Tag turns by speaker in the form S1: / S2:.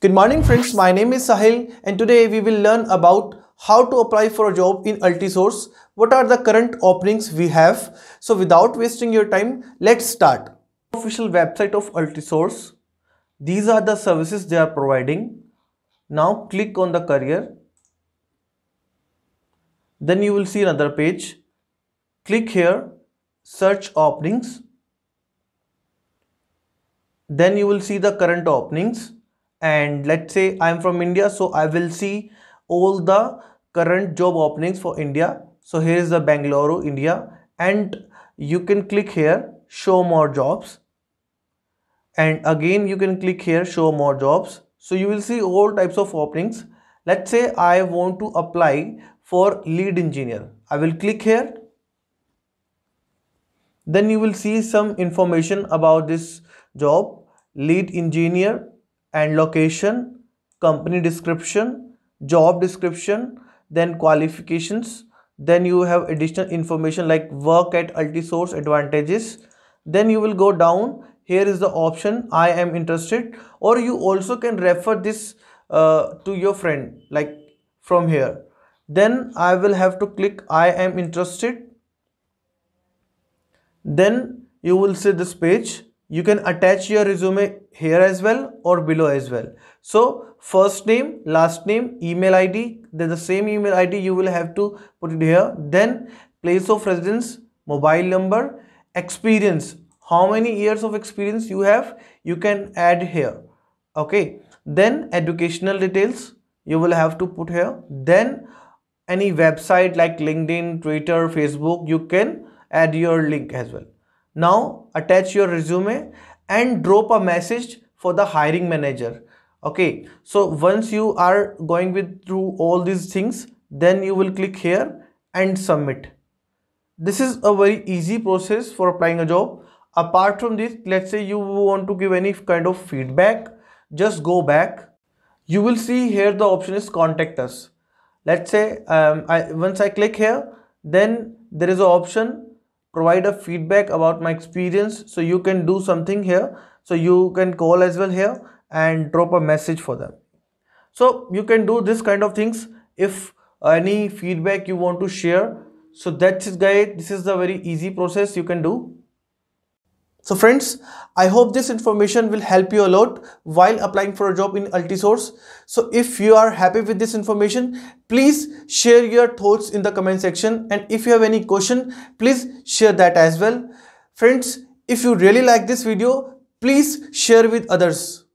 S1: Good morning friends, my name is Sahil and today we will learn about how to apply for a job in Altisource. What are the current openings we have? So without wasting your time, let's start. Official website of Altisource. These are the services they are providing. Now click on the career. Then you will see another page. Click here, search openings. Then you will see the current openings and let's say I'm from India so I will see all the current job openings for India. So here is the Bangalore India. And you can click here show more jobs. And again you can click here show more jobs. So you will see all types of openings. Let's say I want to apply for lead engineer. I will click here. Then you will see some information about this job. Lead engineer and location, company description, job description, then qualifications, then you have additional information like work at Altisource advantages. Then you will go down. Here is the option I am interested or you also can refer this uh, to your friend like from here. Then I will have to click I am interested. Then you will see this page you can attach your resume here as well or below as well. So first name last name email id then the same email id you will have to put it here. Then place of residence mobile number experience. How many years of experience you have you can add here. Okay? Then educational details you will have to put here. Then any website like linkedin twitter facebook you can add your link as well now attach your resume and drop a message for the hiring manager. Okay, so once you are going with through all these things, then you will click here and submit. This is a very easy process for applying a job. Apart from this, let's say you want to give any kind of feedback, just go back. You will see here the option is contact us. Let's say um, I, once I click here, then there is an option provide a feedback about my experience. So you can do something here. So you can call as well here and drop a message for them. So you can do this kind of things if any feedback you want to share. So that's it guys. This is the very easy process you can do so friends, I hope this information will help you a lot while applying for a job in Altisource. So if you are happy with this information, please share your thoughts in the comment section. And if you have any question, please share that as well. Friends, if you really like this video, please share with others.